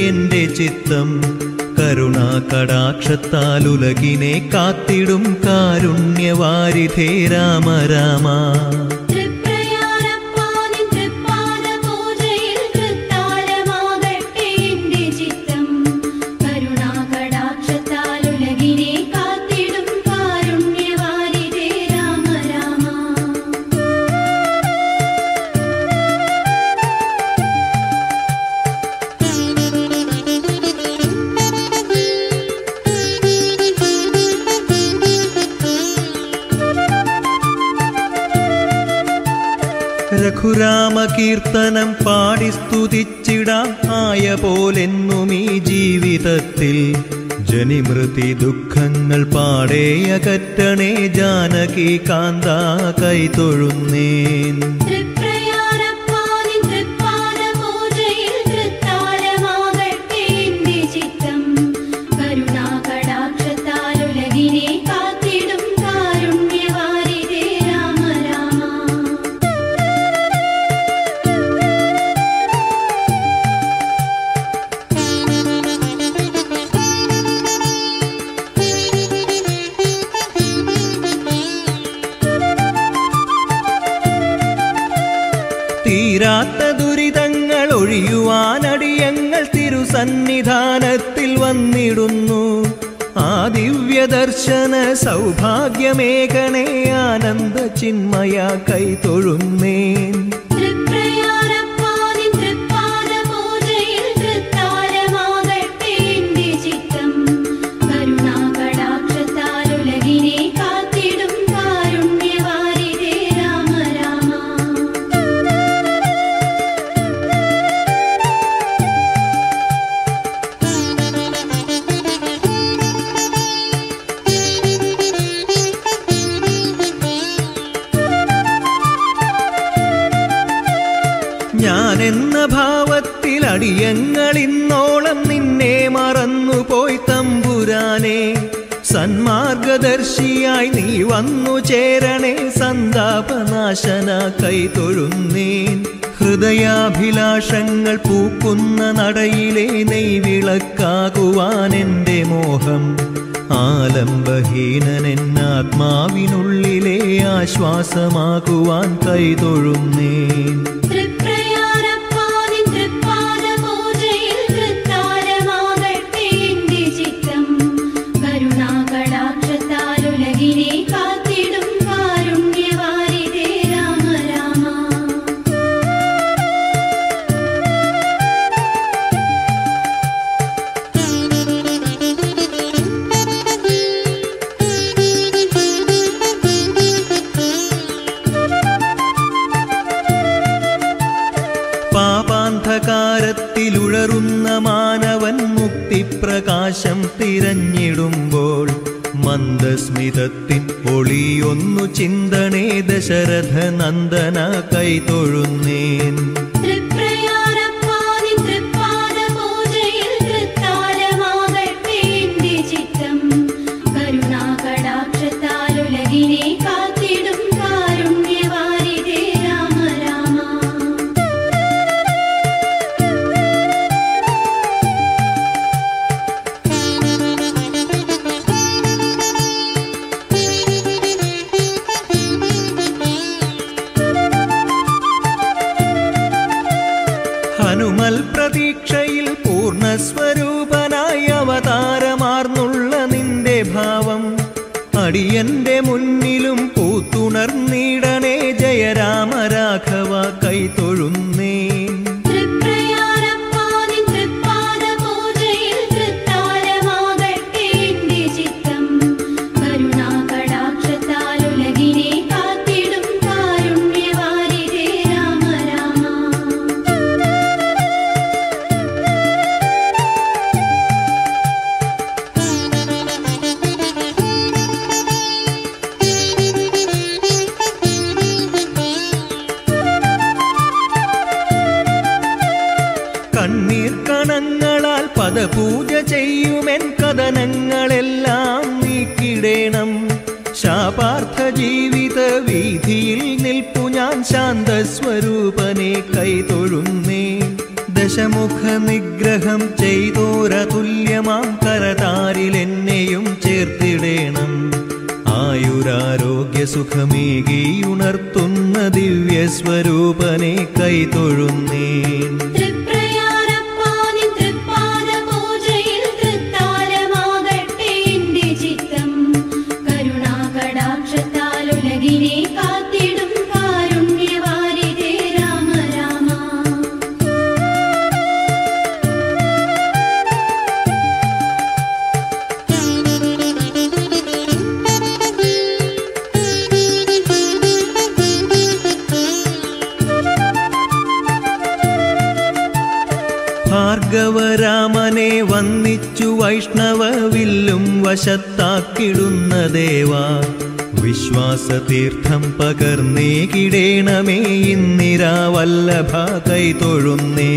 എന്റെ ചിത്തം കരുണാ കടാക്ഷത്താൽ ഉലകിനെ കാത്തിടും കാരുണ്യവാരിധേ രാമ രാമ. കീർത്തനം പാടി സ്തുതിച്ചിടാം ആയ പോലെന്നും ഈ ജീവിതത്തിൽ. ജനിമൃതി ദുഃഖങ്ങൾ പാടേയകറ്റണേ ജാനകി കാന്ത കൈതൊഴുന്നേൻ सौभाग्यमेकने आनन्दचिन्मया कैतो കടലിലെ നെയ്വിളക്കാകുവാൻ എന്റെ മോഹം. ആലംബഹീനനെൻ ആത്മാവിനുള്ളിലെ ആശ്വാസമാകുവാൻ കൈതൊഴുന്നേ തിരഞ്ഞിടുമ്പോൾ മന്ദസ്മിതത്തിൻ ഒളിയൊന്നു ചിന്തനേ ദശരഥ നന്ദന കൈതൊഴുന്നേൻ അനുമൽ പ്രതീക്ഷയിൽ പൂർണസ്വരൂപനായ അവതാരമാർന്നുള്ള നിന്റെ ഭാവം. അടിയന്റെ മുന്നിലും പൂത്തുണർന്നീടനേ ജയരാമരാഘവ കൈതൊഴുന്നു വശത്താക്കിടുന്ന ദേവാ വിശ്വാസതീർത്ഥം പകർന്നേ കിടേണമേ ഇന്നിരാവല്ലഭ കൈ തൊഴുന്നേ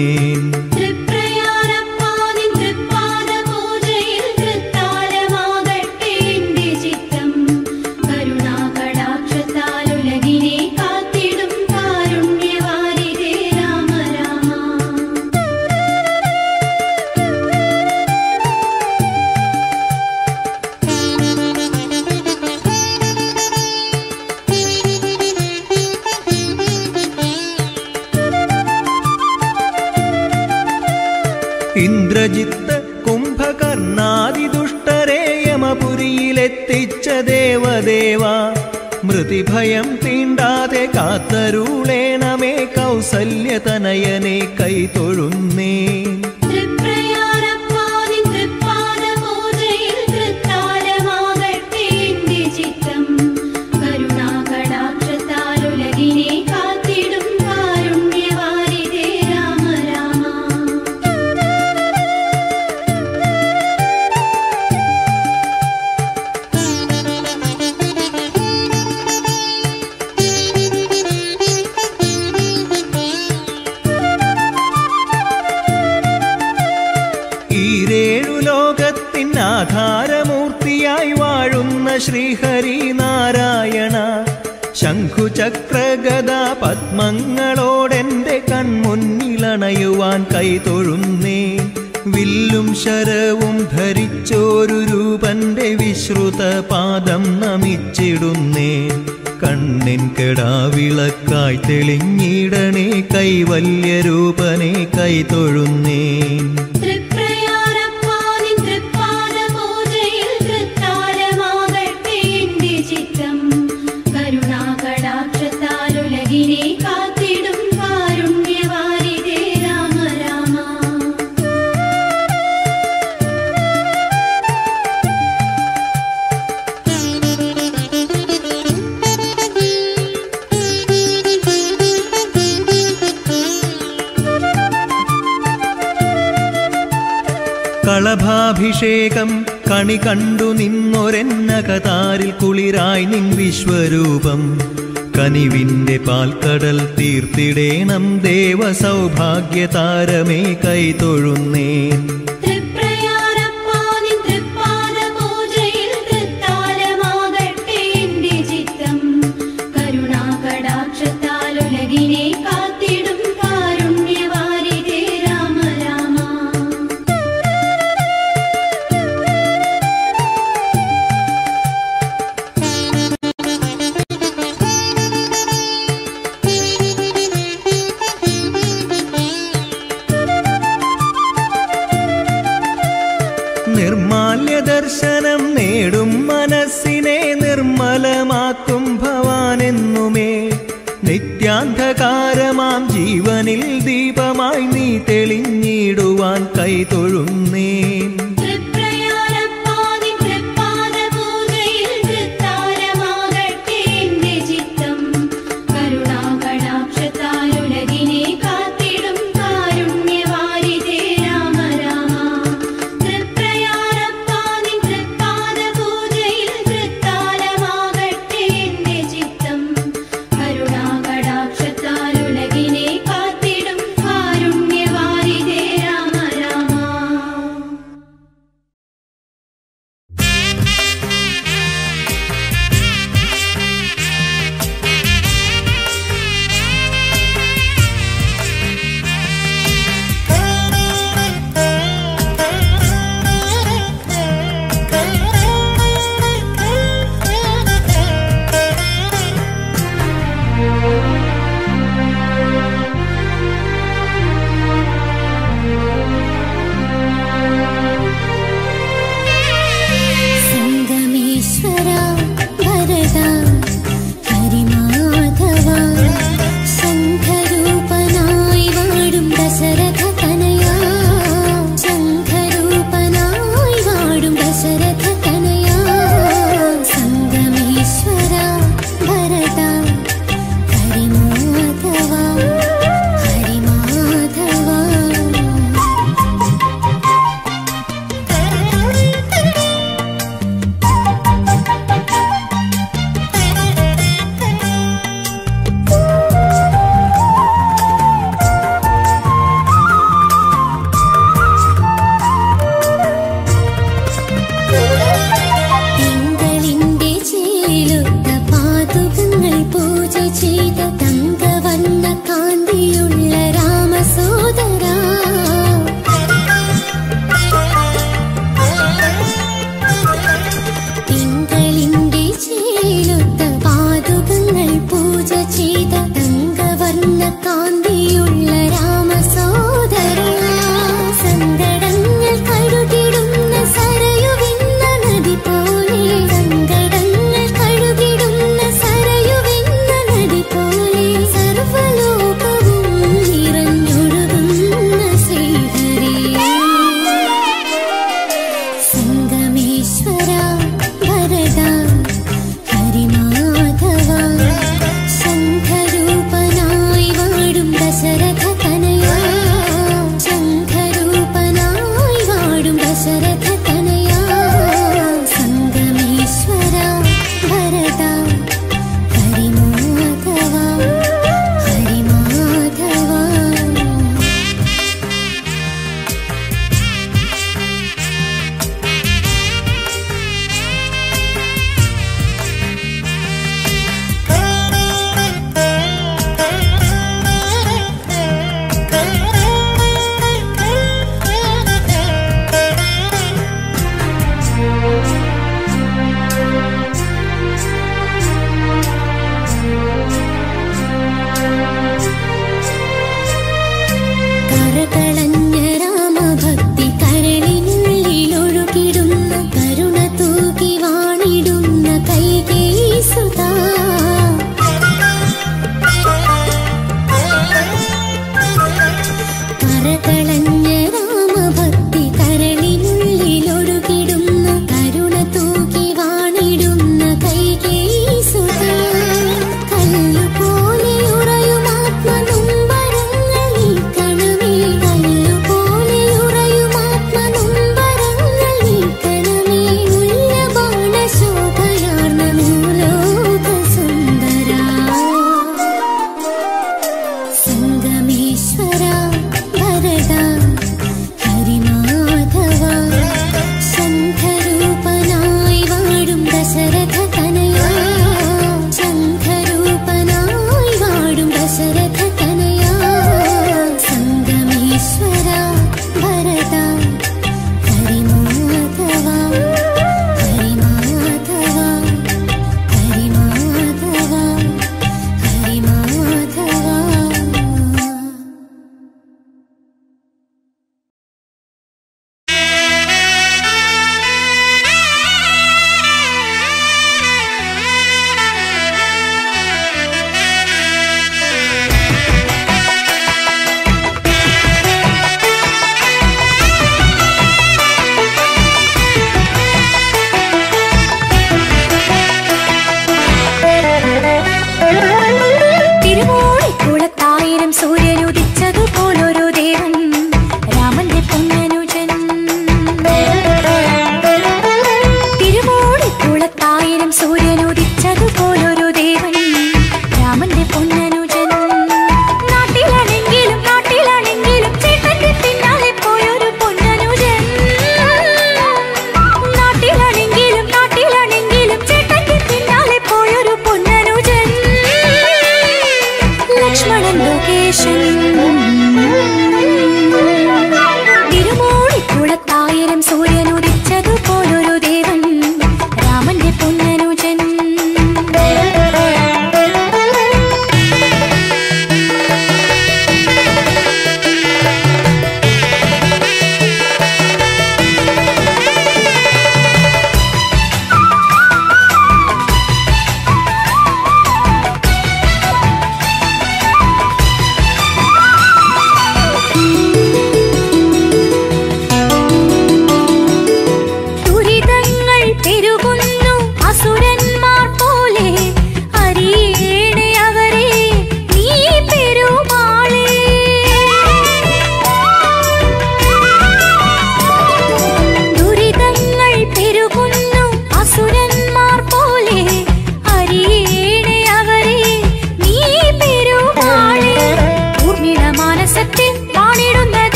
കണ്ടു നിന്നൊരെന്ന കതാരിൽ കുളിരായി നിൻ വിശ്വരൂപം. കനിവിന്റെ പാൽക്കടൽ തീർത്തിടേണം ദേവസൗഭാഗ്യതാരമേ കൈതൊഴുന്നേ.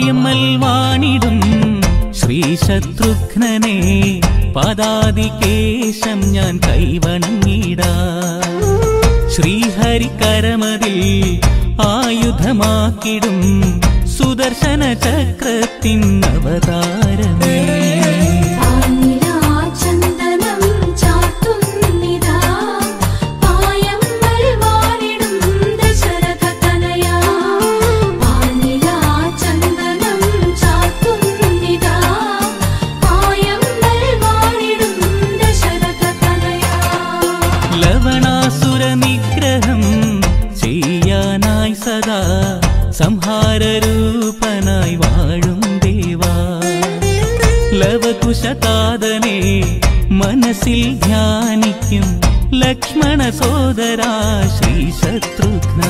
മായമ്മൽ വാണിടും ശ്രീശത്രുഘ്നനെ. പദാതികേശം ഞാൻ കൈവണങ്ങിടാ. ശ്രീഹരിക്കരമതിൽ ആയുധമാക്കിടും സുദർശന ചക്രത്തിൻ അവതാരമേ. മനസ്സിൽ ധ്യാനിക്കും. ലക്ഷ്മണ സോദരാ ശ്രീ ശത്രുഘ്ന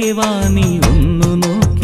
ദേവാ നീ ഒന്നു നോക്കി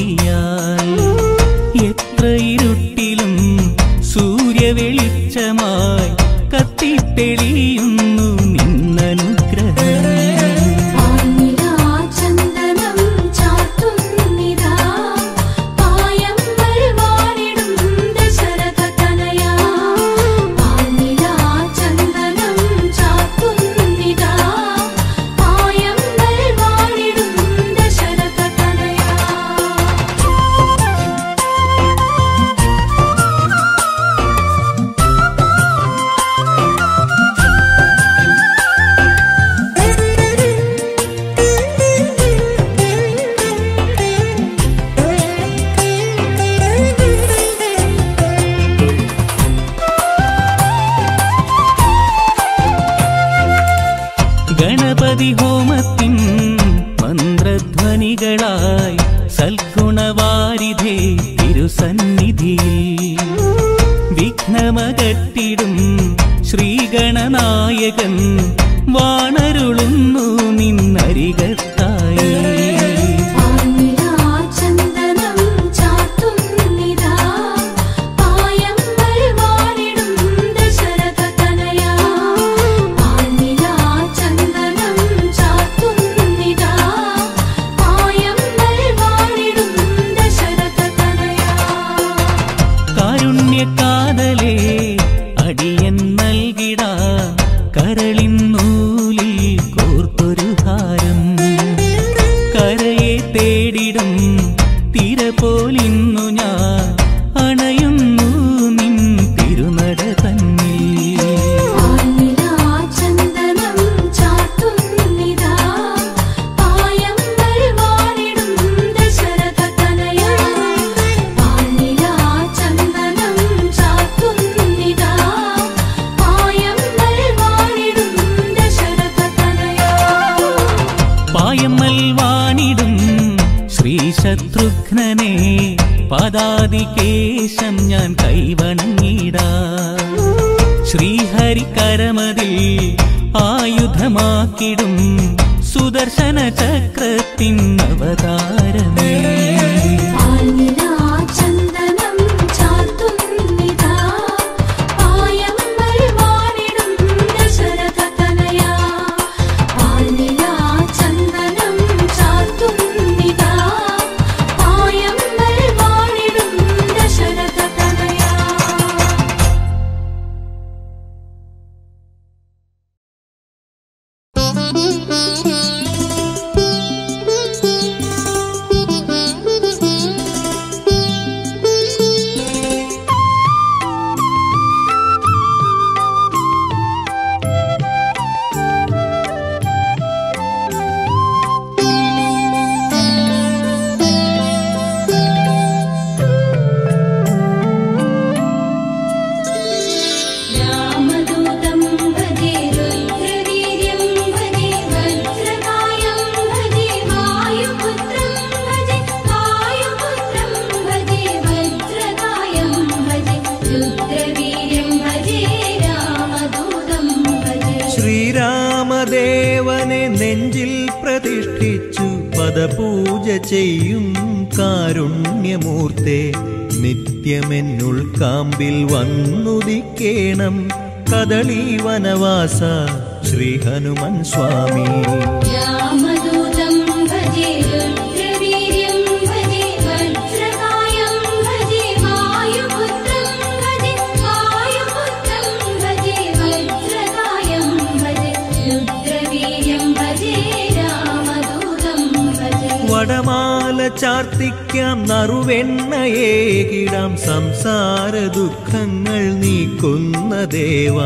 നീക്കുന്ന ദേവ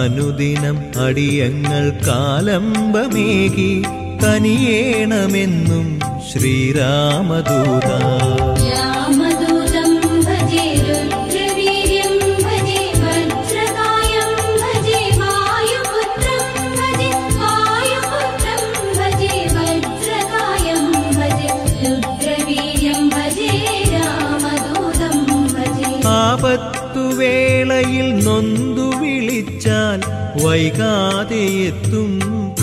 അനുദിനം അടിയങ്ങൾ കാലംബമേകി കനിയേണമെന്നും ശ്രീരാമദൂതാ. നൊന്തു വിളിച്ചാൽ വൈകാതെ എത്തും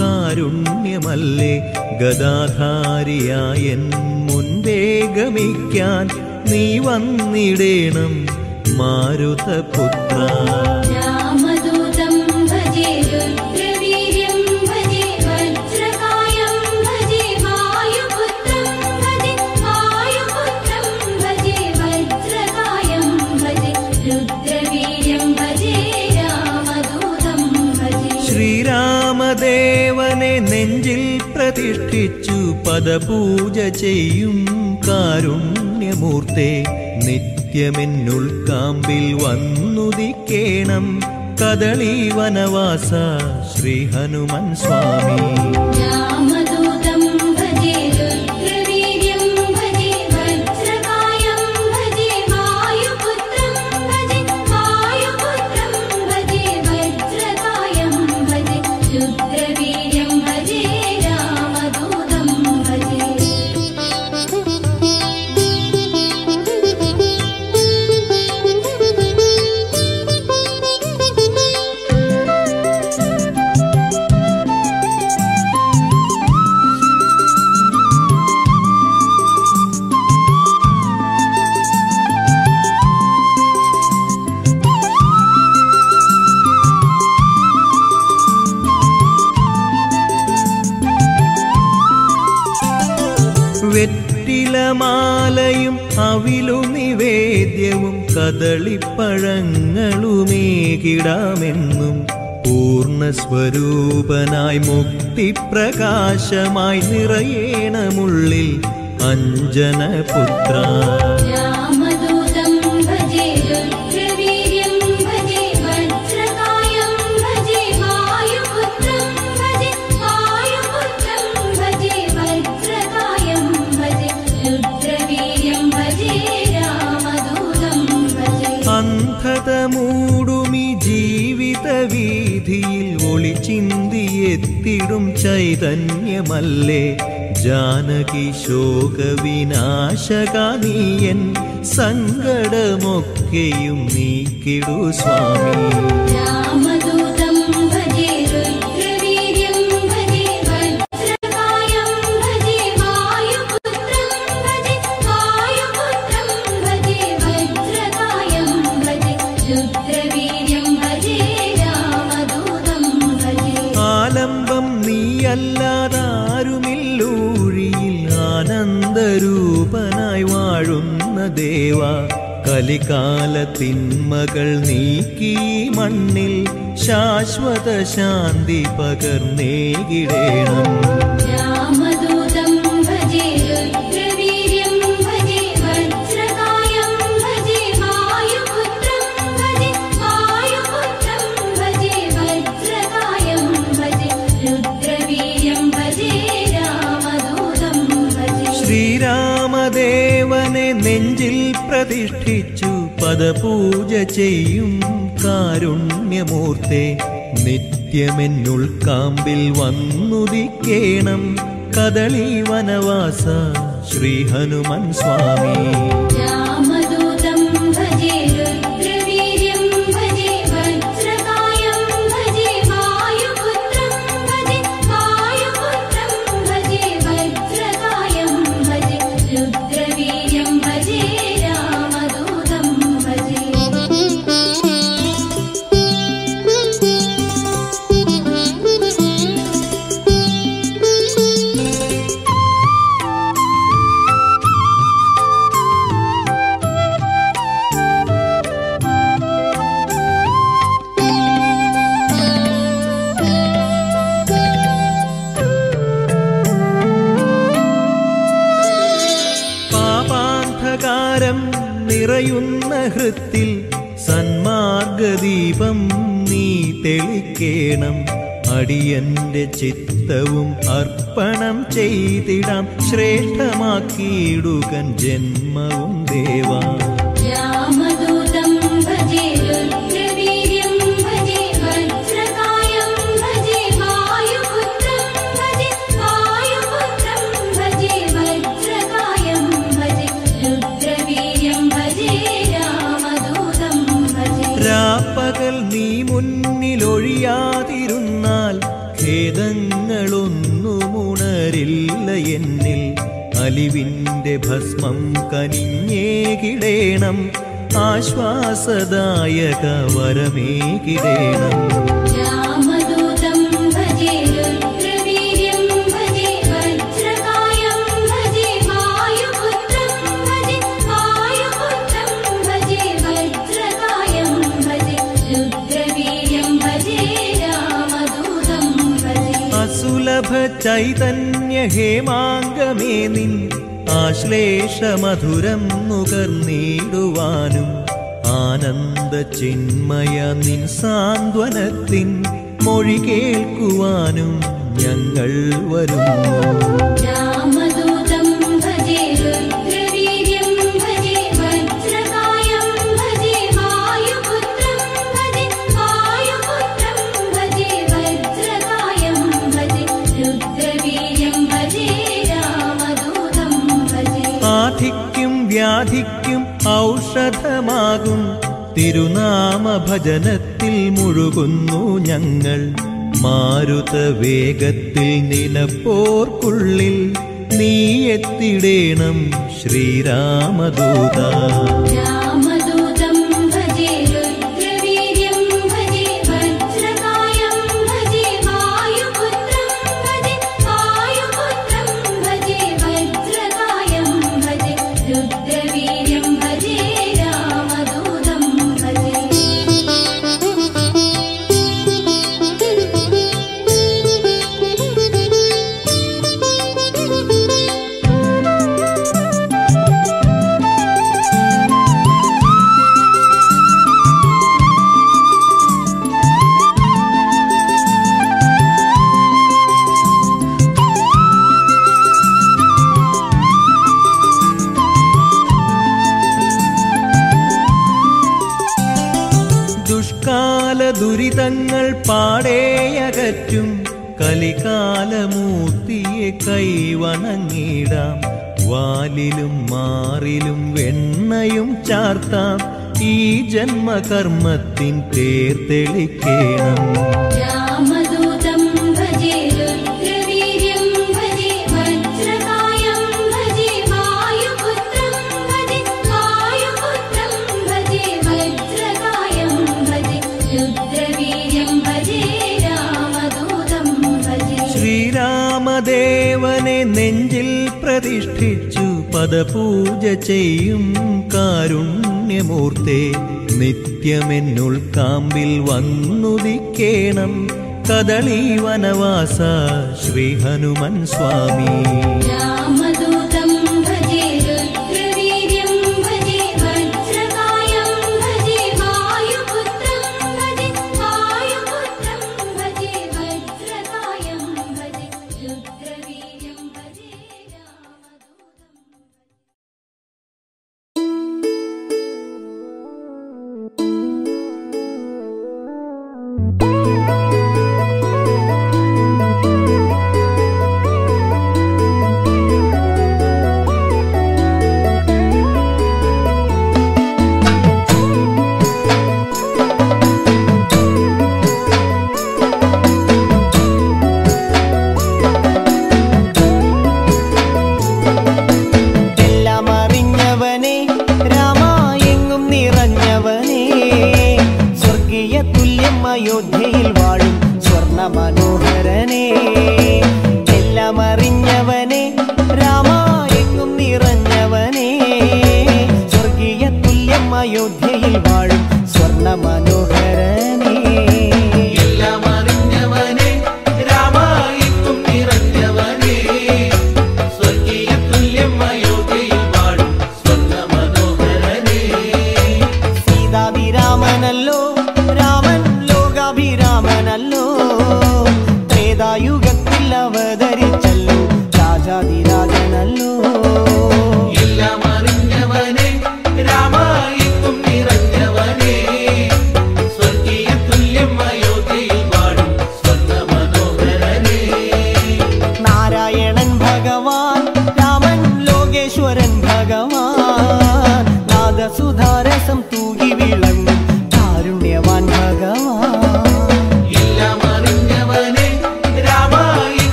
കാരുണ്യമല്ലേ? ഗദാധാരിയായൻ മുൻപേ ഗമിക്കാൻ നീ വന്നിടേണം മാരുതപുത്ര. പദപൂജ ചെയ്യും കാരുണ്യമൂർത്തേ നിത്യമെന്നുൾ കാമ്പിൽ വന്നുദിക്കേണം കദളി വനവാസ ശ്രീ ഹനുമൻ സ്വാമി. സ്വരൂപനായി മുക്തിപ്രകാശമായി നിറയേണമുള്ളിൽ അഞ്ജനപുത്ര. ശോകവിനാശക നീയൻ സങ്കടമൊക്കെയും നീക്കിടു സ്വാമി. ചിന്തകൾ നീക്കി മണ്ണിൽ ശാശ്വത ശാന്തി പകർന്നേകിടേണം. പദപൂജ ചെയ്യും കാരുണ്യമൂർത്തെ. നിത്യമെന്നുൾ കാമ്പിൽ വന്നുദിക്കേണം കദളി വനവാസ ശ്രീ ഹനുമാൻ സ്വാമി. ചൈതന്യ ഹേമാംഗമേ നിൻ ആശ്ലേഷമധുരം നുകർന്നിടുവാനും ആനന്ദ ചിന്മയ നിൻ സാന്ത്വനത്തിൻ മൊഴി കേൾക്കുവാനും ഞങ്ങൾ വരും ഭജനമാകും തിരുനാമ ഭജനത്തിൽ മുഴുകുന്നു ഞങ്ങൾ. മാരുത വേഗത്തിൽ നിലപ്പോർക്കുള്ളിൽ നീ എത്തിടേണം ജന്മകർമ്മത്തിൻ തേർ തെളിക്കേ നിത്യമെന്നുൾ കാമ്പിൽ വന്നുദിക്കേണം. കദളി വനവാസ ശ്രീ ഹനുമൻ സ്വാമി.